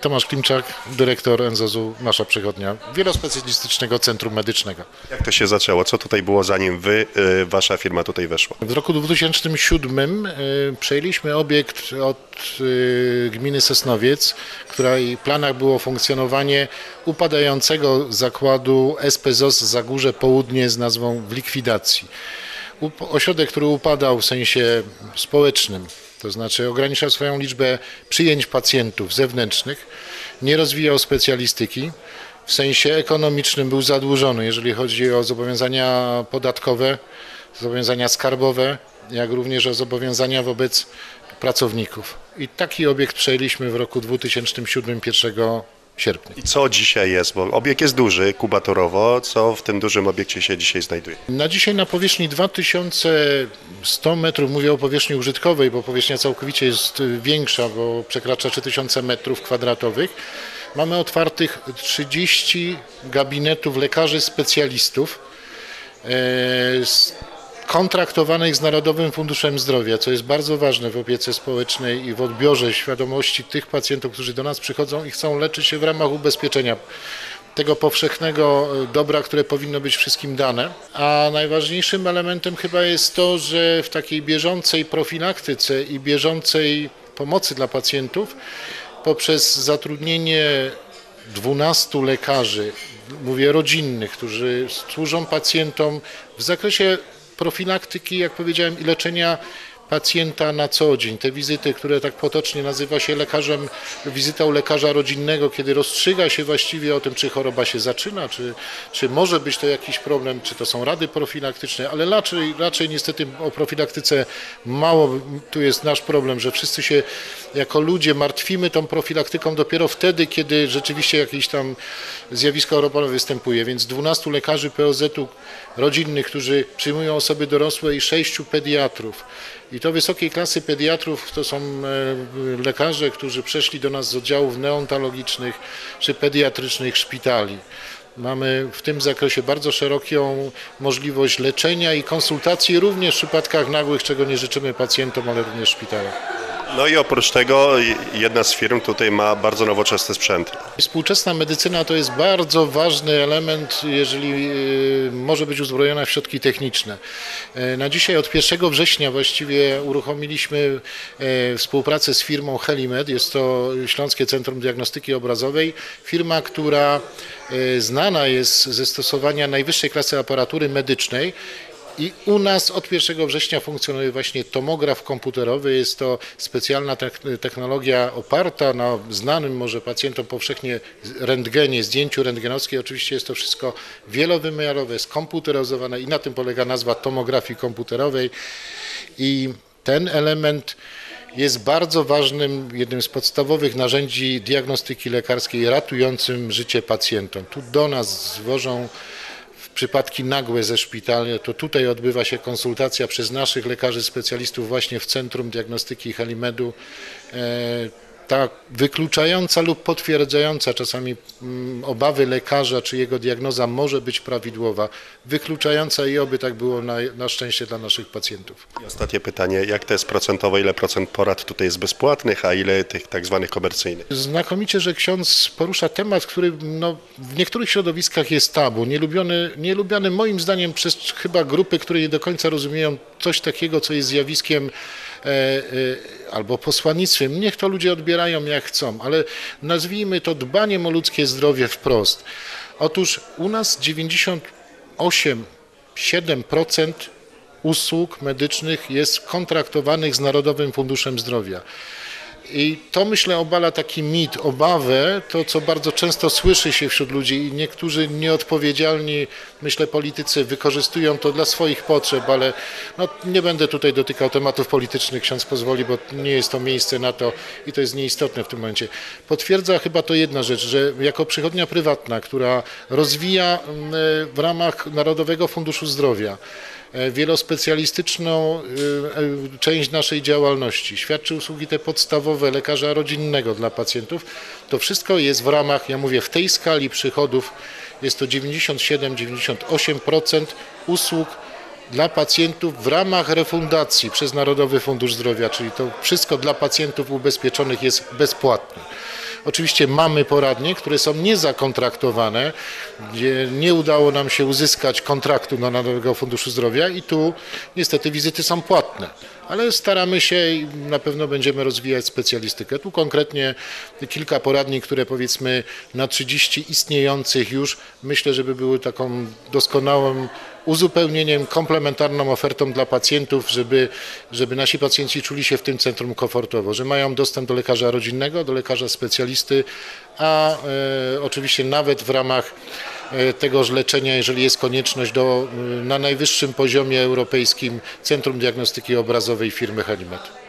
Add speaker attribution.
Speaker 1: Tomasz Klimczak, dyrektor NZZ-u Nasza Przychodnia, Wielospecjalistycznego Centrum Medycznego.
Speaker 2: Jak to się zaczęło? Co tutaj było zanim wy, y, wasza firma tutaj weszła?
Speaker 1: W roku 2007 y, przejęliśmy obiekt od y, gminy Sosnowiec, której planach było funkcjonowanie upadającego zakładu SPZOS Zagórze Południe z nazwą w likwidacji. Ośrodek, który upadał w sensie społecznym, to znaczy ograniczał swoją liczbę przyjęć pacjentów zewnętrznych, nie rozwijał specjalistyki, w sensie ekonomicznym był zadłużony, jeżeli chodzi o zobowiązania podatkowe, zobowiązania skarbowe, jak również o zobowiązania wobec pracowników. I taki obiekt przejęliśmy w roku 2007, 1
Speaker 2: I co dzisiaj jest? Bo obiekt jest duży, kubatorowo. Co w tym dużym obiekcie się dzisiaj znajduje?
Speaker 1: Na dzisiaj na powierzchni 2100 metrów, mówię o powierzchni użytkowej, bo powierzchnia całkowicie jest y, większa, bo przekracza 3000 metrów kwadratowych. Mamy otwartych 30 gabinetów lekarzy specjalistów e, z- kontraktowanych z Narodowym Funduszem Zdrowia, co jest bardzo ważne w opiece społecznej i w odbiorze świadomości tych pacjentów, którzy do nas przychodzą i chcą leczyć się w ramach ubezpieczenia tego powszechnego dobra, które powinno być wszystkim dane. A najważniejszym elementem chyba jest to, że w takiej bieżącej profilaktyce i bieżącej pomocy dla pacjentów poprzez zatrudnienie 12 lekarzy, mówię rodzinnych, którzy służą pacjentom w zakresie profilaktyki, jak powiedziałem, i leczenia pacjenta na co dzień. Te wizyty, które tak potocznie nazywa się lekarzem, wizytą lekarza rodzinnego, kiedy rozstrzyga się właściwie o tym, czy choroba się zaczyna, czy, czy może być to jakiś problem, czy to są rady profilaktyczne, ale raczej, raczej niestety o profilaktyce mało tu jest nasz problem, że wszyscy się jako ludzie martwimy tą profilaktyką dopiero wtedy, kiedy rzeczywiście jakieś tam zjawisko chorobowe występuje. Więc 12 lekarzy POZ-u rodzinnych, którzy przyjmują osoby dorosłe i 6 pediatrów. I to wysokiej klasy pediatrów to są e, lekarze, którzy przeszli do nas z oddziałów neontologicznych czy pediatrycznych szpitali. Mamy w tym zakresie bardzo szeroką możliwość leczenia i konsultacji również w przypadkach nagłych, czego nie życzymy pacjentom, ale również w szpitalach.
Speaker 2: No i oprócz tego jedna z firm tutaj ma bardzo nowoczesny sprzęt.
Speaker 1: Współczesna medycyna to jest bardzo ważny element, jeżeli y, może być uzbrojona w środki techniczne. E, Na dzisiaj od 1 września właściwie uruchomiliśmy e, współpracę z firmą Helimed, jest to Śląskie Centrum Diagnostyki Obrazowej, firma, która e, znana jest ze stosowania najwyższej klasy aparatury medycznej i u nas od 1 września funkcjonuje właśnie tomograf komputerowy. Jest to specjalna technologia oparta na znanym może pacjentom powszechnie rentgenie, zdjęciu rentgenowskiej. Oczywiście jest to wszystko wielowymiarowe, skomputeryzowane i na tym polega nazwa tomografii komputerowej. I ten element jest bardzo ważnym, jednym z podstawowych narzędzi diagnostyki lekarskiej ratującym życie pacjentom. Tu do nas zwożą przypadki nagłe ze szpitala, to tutaj odbywa się konsultacja przez naszych lekarzy specjalistów właśnie w Centrum Diagnostyki Helimedu. Ta wykluczająca lub potwierdzająca czasami mm, obawy lekarza, czy jego diagnoza może być prawidłowa, wykluczająca i oby tak było na, na szczęście dla naszych pacjentów.
Speaker 2: I ostatnie pytanie, jak to jest procentowo, ile procent porad tutaj jest bezpłatnych, a ile tych tak zwanych komercyjnych?
Speaker 1: Znakomicie, że ksiądz porusza temat, który no, w niektórych środowiskach jest tabu, nielubiony, nielubiany moim zdaniem przez chyba grupy, które nie do końca rozumieją coś takiego, co jest zjawiskiem albo posłannictwem. Niech to ludzie odbierają jak chcą, ale nazwijmy to dbaniem o ludzkie zdrowie wprost. Otóż u nas 98,7% usług medycznych jest kontraktowanych z Narodowym Funduszem Zdrowia. I to myślę obala taki mit, obawę, to co bardzo często słyszy się wśród ludzi i niektórzy nieodpowiedzialni, myślę politycy wykorzystują to dla swoich potrzeb, ale no, nie będę tutaj dotykał tematów politycznych, ksiądz pozwoli, bo nie jest to miejsce na to i to jest nieistotne w tym momencie. Potwierdza chyba to jedna rzecz, że jako przychodnia prywatna, która rozwija mm, w ramach Narodowego Funduszu Zdrowia, e, wielospecjalistyczną y, y, część naszej działalności, świadczy usługi te podstawowe lekarza rodzinnego dla pacjentów, to wszystko jest w ramach, ja mówię, w tej skali przychodów. Jest to 97-98% usług dla pacjentów w ramach refundacji przez Narodowy Fundusz Zdrowia, czyli to wszystko dla pacjentów ubezpieczonych jest bezpłatne. Oczywiście mamy poradnie, które są niezakontraktowane, gdzie nie udało nam się uzyskać kontraktu do Narodowego Funduszu Zdrowia i tu niestety wizyty są płatne. Ale staramy się i na pewno będziemy rozwijać specjalistykę. Tu konkretnie kilka poradni, które powiedzmy na 30 istniejących już, myślę, żeby były taką doskonałym uzupełnieniem, komplementarną ofertą dla pacjentów, żeby, żeby nasi pacjenci czuli się w tym centrum komfortowo, że mają dostęp do lekarza rodzinnego, do lekarza specjalisty, a e, oczywiście nawet w ramach e, tegoż leczenia, jeżeli jest konieczność, do, e, na najwyższym poziomie europejskim Centrum Diagnostyki Obrazowej firmy Helimet.